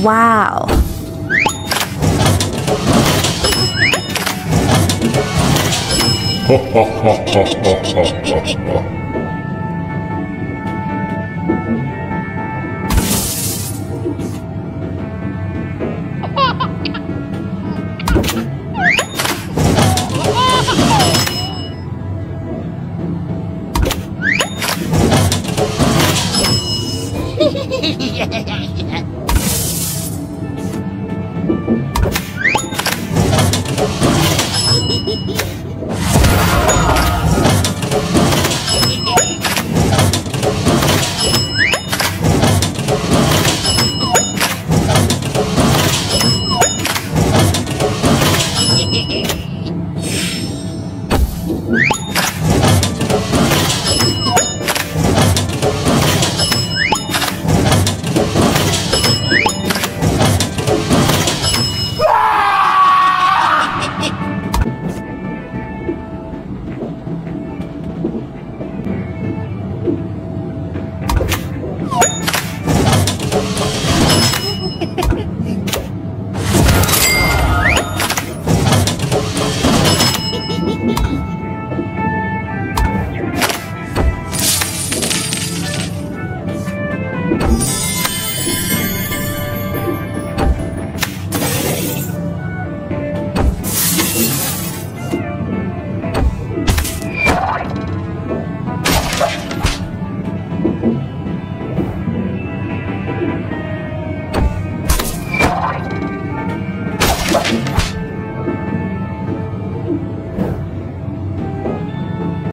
Wow. yeah, yeah.